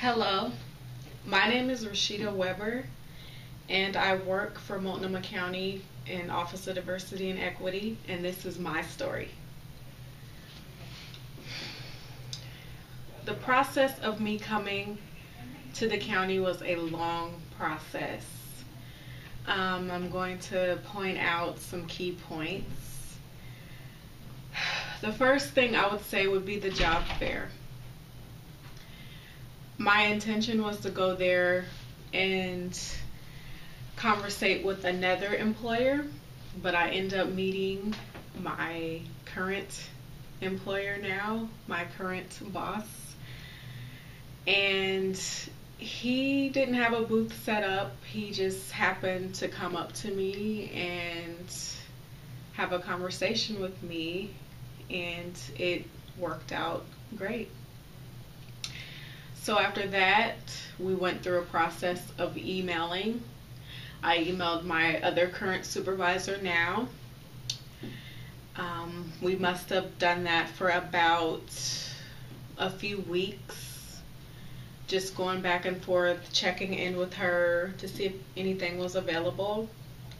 Hello, my name is Rasheeda Weber, and I work for Multnomah County in Office of Diversity and Equity, and this is my story. The process of me coming to the county was a long process. Um, I'm going to point out some key points. The first thing I would say would be the job fair my intention was to go there and conversate with another employer, but I end up meeting my current employer now, my current boss. And he didn't have a booth set up. He just happened to come up to me and have a conversation with me, and it worked out great. So after that, we went through a process of emailing. I emailed my other current supervisor now. Um, we must have done that for about a few weeks, just going back and forth, checking in with her to see if anything was available.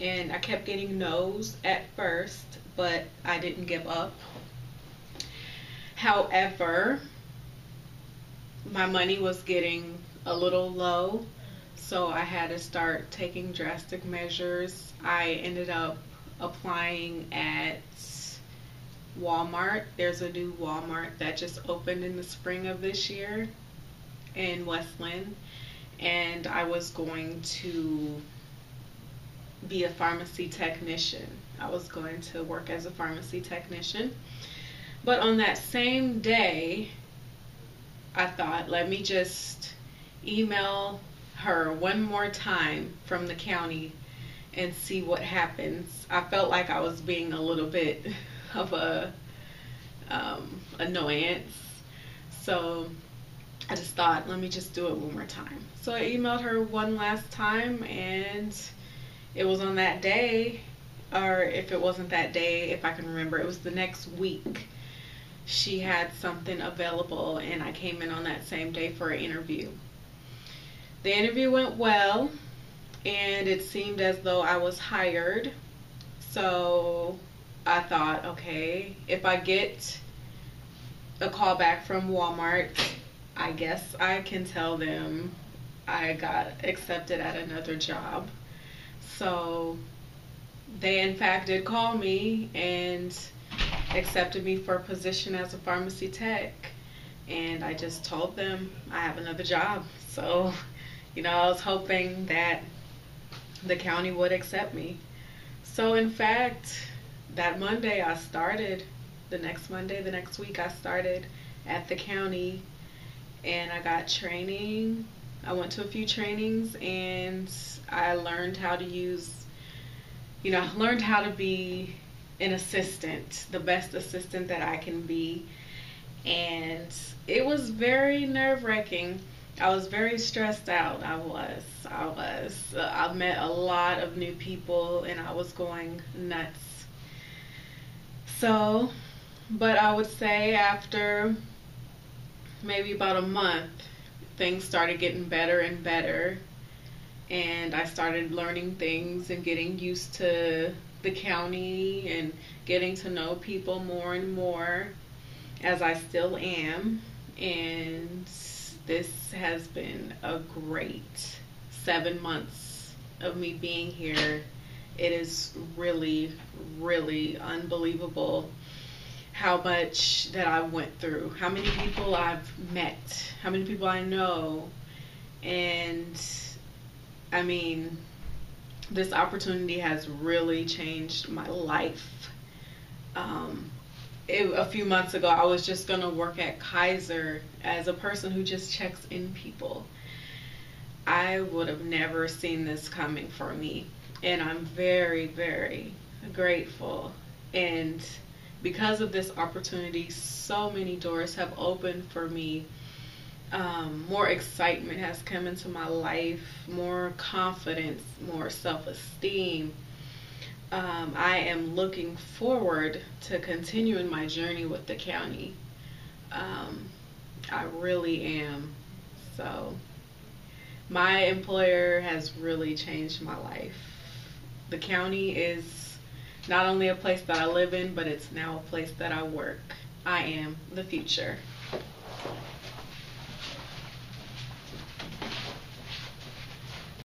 And I kept getting no's at first, but I didn't give up. However, my money was getting a little low, so I had to start taking drastic measures. I ended up applying at Walmart. There's a new Walmart that just opened in the spring of this year in Westland, and I was going to be a pharmacy technician. I was going to work as a pharmacy technician. But on that same day, I thought, let me just email her one more time from the county and see what happens. I felt like I was being a little bit of a um, annoyance. So I just thought, let me just do it one more time. So I emailed her one last time, and it was on that day, or if it wasn't that day, if I can remember, it was the next week she had something available and I came in on that same day for an interview. The interview went well and it seemed as though I was hired. So I thought, okay, if I get a call back from Walmart, I guess I can tell them I got accepted at another job. So they in fact did call me and accepted me for a position as a pharmacy tech. And I just told them I have another job. So, you know, I was hoping that the county would accept me. So, in fact, that Monday I started, the next Monday, the next week, I started at the county and I got training. I went to a few trainings and I learned how to use, you know, learned how to be an assistant, the best assistant that I can be. And it was very nerve wracking. I was very stressed out. I was. I was. Uh, I met a lot of new people and I was going nuts. So, but I would say after maybe about a month, things started getting better and better. And I started learning things and getting used to the county and getting to know people more and more as I still am. And this has been a great seven months of me being here. It is really, really unbelievable how much that I went through, how many people I've met, how many people I know. And I mean, this opportunity has really changed my life. Um, it, a few months ago, I was just going to work at Kaiser as a person who just checks in people. I would have never seen this coming for me. And I'm very, very grateful. And because of this opportunity, so many doors have opened for me um, more excitement has come into my life, more confidence, more self esteem. Um, I am looking forward to continuing my journey with the county. Um, I really am. So my employer has really changed my life. The county is not only a place that I live in, but it's now a place that I work. I am the future.